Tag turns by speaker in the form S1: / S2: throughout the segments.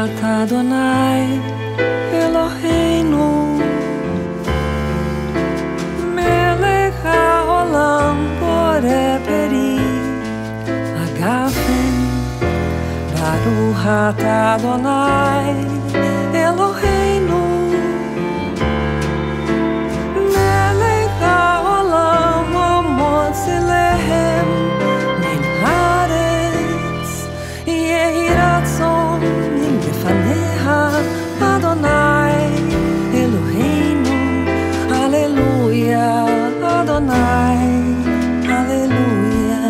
S1: Adonai Eloheinu Melech haolam borei peri Agafen Baruch Adonai Eloheinu Adonai Aleluia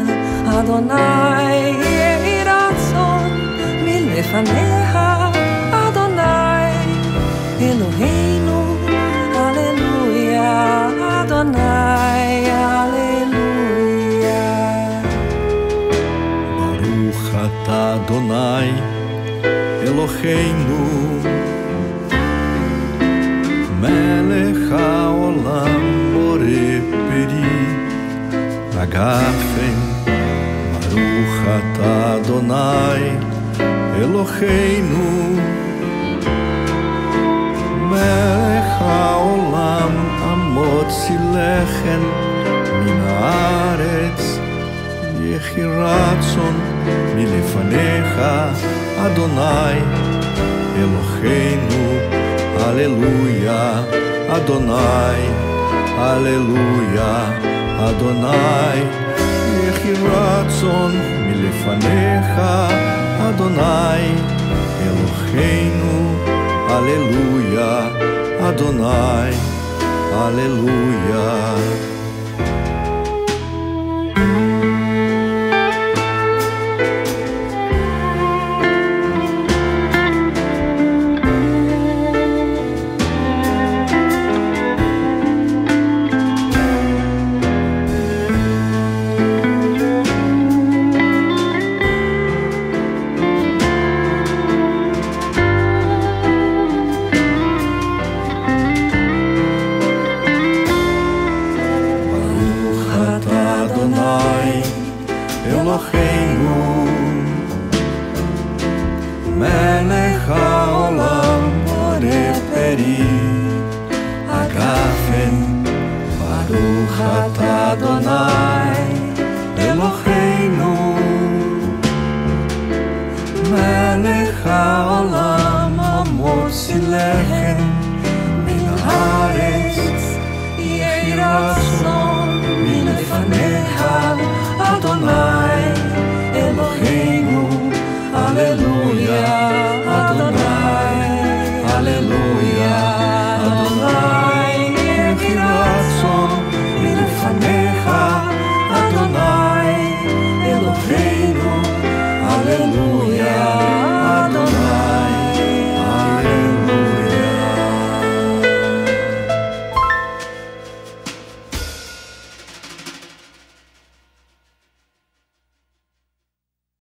S1: Adonai Yehi ratzon min befaneha Adonai Eloheinu Aleluia Adonai Aleluia
S2: Baruch atah Adonai Eloheinu Melech הגפן, ברוך אתה אדוני אלוהינו, מלך העולם המוציא לחם מן הארץ, יחי רצון מלפניך אדוני אלוהינו, הללויה אדוני. Aleluia Adonai Yehi ratzon milefanecha Adonai Eloheinu Aleluia Adonai Aleluia Eri Agafen Baruch Adonai Eloheinu Melech HaOlam Amor Silechem.